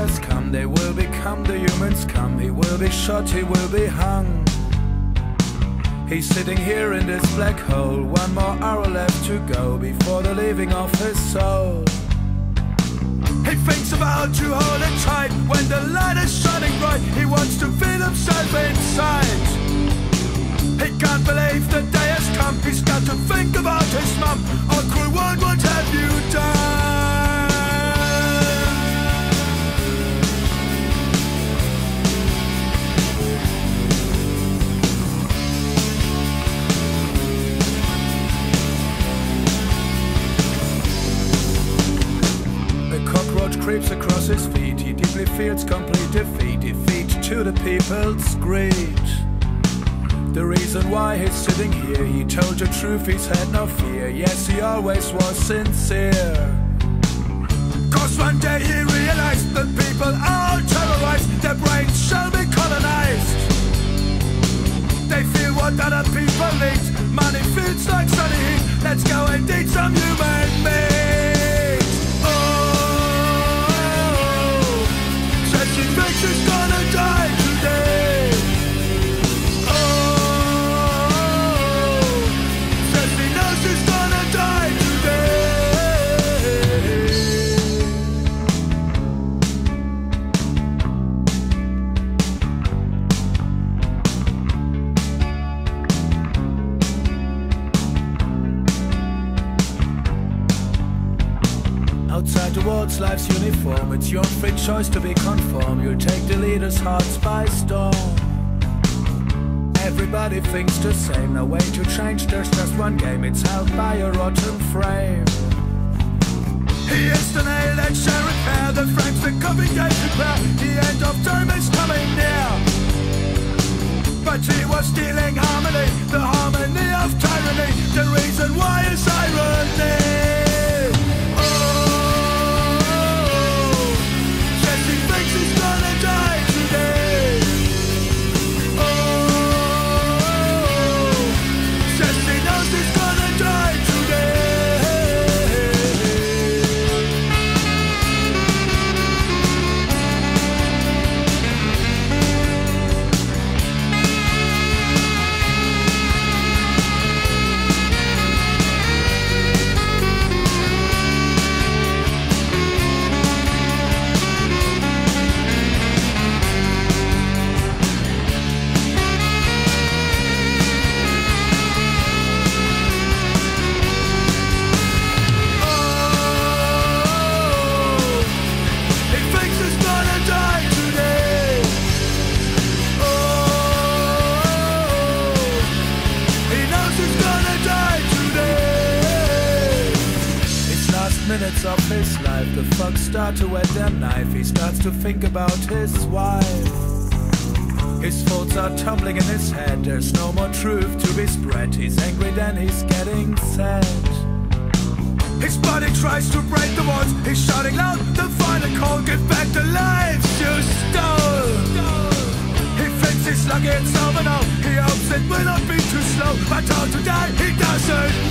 has come. They will become the humans come. He will be shot, he will be hung. He's sitting here in this black hole. One more hour left to go before the leaving of his soul. He thinks about to hold it tight when the light is shining bright. He wants to feel himself inside. He can't believe the across his feet. He deeply feels complete defeat. Defeat to the people's greed. The reason why he's sitting here, he told the truth, he's had no fear. Yes, he always was sincere. Cause one day he realized that people are terrorized, their brains shall be colonized. They feel what other people need. Outside the world's life's uniform, it's your free choice to be conform. You'll take the leader's hearts by storm. Everybody thinks the same, no way to change, there's just one game, it's held by a rotten frame. He is the nail that shall repair the frames the coming. The end of time is coming near. But he was stealing harmony, the harmony of tyranny. The reason why is irony. Minutes of his life. The thugs start to wet their knife. He starts to think about his wife. His thoughts are tumbling in his head. There's no more truth to be spread. He's angry, then he's getting sad. His body tries to break the walls. He's shouting loud the final call. Give back the lives you stole. He thinks he's lucky it's over now. He hopes it will not be too slow. But how to die, he doesn't.